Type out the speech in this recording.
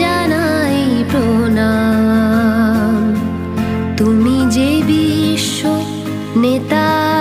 জানাই প্রণাম। তুমি যে বিশ্ব নেতা